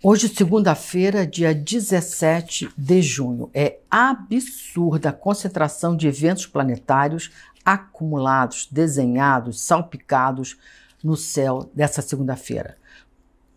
Hoje, segunda-feira, dia 17 de junho. É absurda a concentração de eventos planetários acumulados, desenhados, salpicados no céu dessa segunda-feira.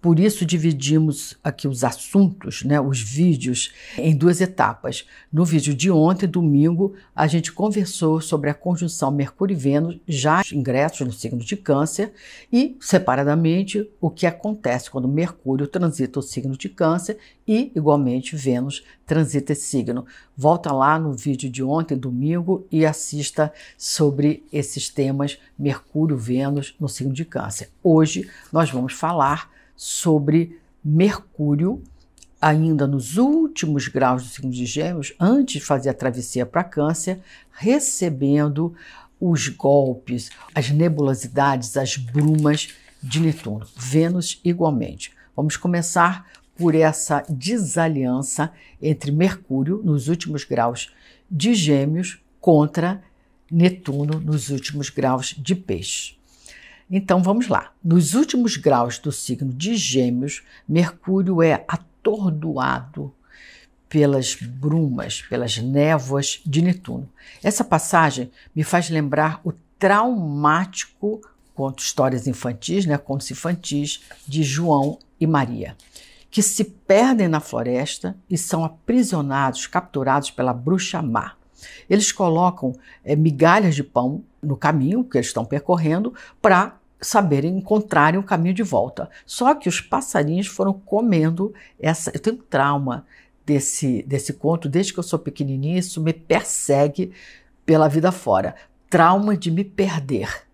Por isso, dividimos aqui os assuntos, né, os vídeos, em duas etapas. No vídeo de ontem, domingo, a gente conversou sobre a conjunção Mercúrio e Vênus, já ingressos no signo de Câncer, e, separadamente, o que acontece quando Mercúrio transita o signo de Câncer e, igualmente, Vênus transita esse signo. Volta lá no vídeo de ontem, domingo, e assista sobre esses temas Mercúrio, Vênus no signo de Câncer. Hoje nós vamos falar sobre Mercúrio, ainda nos últimos graus do signo de Gêmeos, antes de fazer a travessia para Câncer, recebendo os golpes, as nebulosidades, as brumas de Netuno. Vênus igualmente. Vamos começar por essa desaliança entre Mercúrio nos últimos graus de Gêmeos contra Netuno nos últimos graus de Peixe. Então vamos lá. Nos últimos graus do signo de Gêmeos, Mercúrio é atordoado pelas brumas, pelas névoas de Netuno. Essa passagem me faz lembrar o traumático conto histórias infantis, né, contos infantis de João e Maria, que se perdem na floresta e são aprisionados, capturados pela bruxa má. Eles colocam é, migalhas de pão no caminho que eles estão percorrendo para saberem encontrarem o caminho de volta. Só que os passarinhos foram comendo essa. Eu tenho trauma desse, desse conto, desde que eu sou pequenininha, isso me persegue pela vida fora. Trauma de me perder.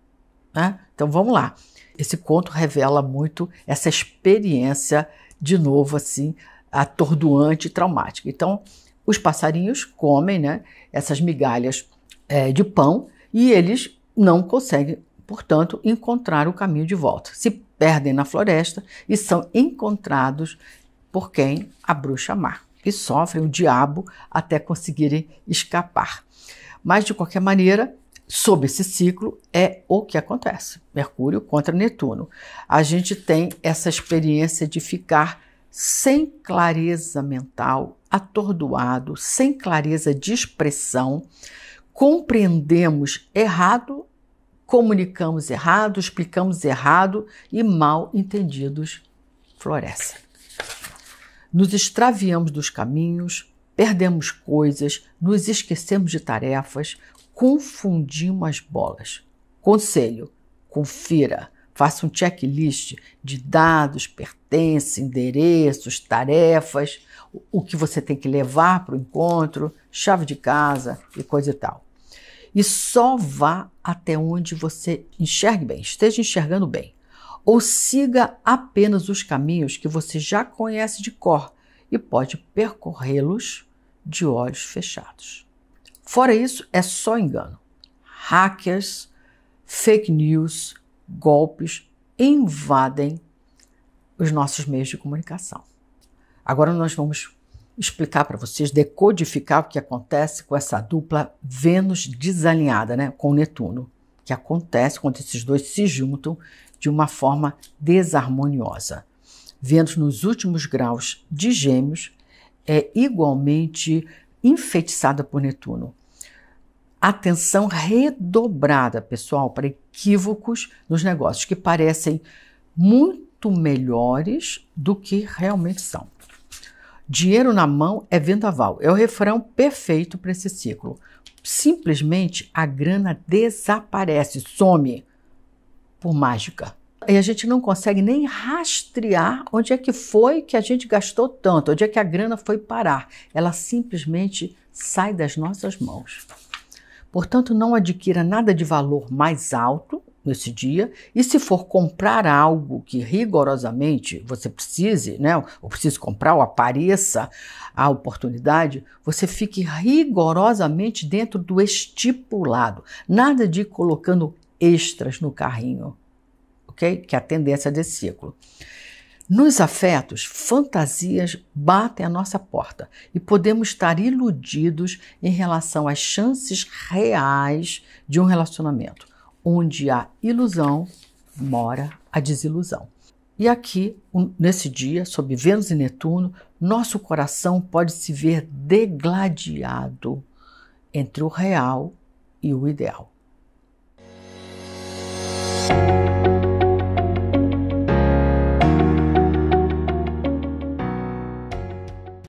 Né? Então vamos lá. Esse conto revela muito essa experiência, de novo, assim, atordoante e traumática. Então, os passarinhos comem né, essas migalhas é, de pão e eles não conseguem portanto, encontrar o caminho de volta. Se perdem na floresta e são encontrados por quem? A bruxa má, e sofrem o diabo até conseguirem escapar. Mas, de qualquer maneira, sob esse ciclo é o que acontece. Mercúrio contra Netuno. A gente tem essa experiência de ficar sem clareza mental, atordoado, sem clareza de expressão, compreendemos errado comunicamos errado, explicamos errado e mal entendidos florescem. Nos extraviamos dos caminhos, perdemos coisas, nos esquecemos de tarefas, confundimos as bolas. Conselho: confira, faça um checklist de dados, pertences, endereços, tarefas, o que você tem que levar para o encontro, chave de casa e coisa e tal e só vá até onde você enxergue bem, esteja enxergando bem. Ou siga apenas os caminhos que você já conhece de cor e pode percorrê-los de olhos fechados. Fora isso, é só engano. Hackers, fake news, golpes invadem os nossos meios de comunicação. Agora nós vamos explicar para vocês, decodificar o que acontece com essa dupla Vênus desalinhada, né, com Netuno, que acontece quando esses dois se juntam de uma forma desarmoniosa. Vênus nos últimos graus de Gêmeos é igualmente enfeitiçada por Netuno. Atenção redobrada, pessoal, para equívocos nos negócios que parecem muito melhores do que realmente são. Dinheiro na mão é vendaval. É o refrão perfeito para esse ciclo. Simplesmente a grana desaparece, some por mágica. E a gente não consegue nem rastrear onde é que foi que a gente gastou tanto, onde é que a grana foi parar. Ela simplesmente sai das nossas mãos. Portanto, não adquira nada de valor mais alto nesse dia. E se for comprar algo que rigorosamente você precise, né, ou precise comprar, ou apareça a oportunidade, você fique rigorosamente dentro do estipulado. Nada de ir colocando extras no carrinho, ok? Que é a tendência desse ciclo. Nos afetos, fantasias batem à nossa porta e podemos estar iludidos em relação às chances reais de um relacionamento onde há ilusão, mora a desilusão. E aqui, nesse dia, sob Vênus e Netuno, nosso coração pode se ver degladiado entre o real e o ideal.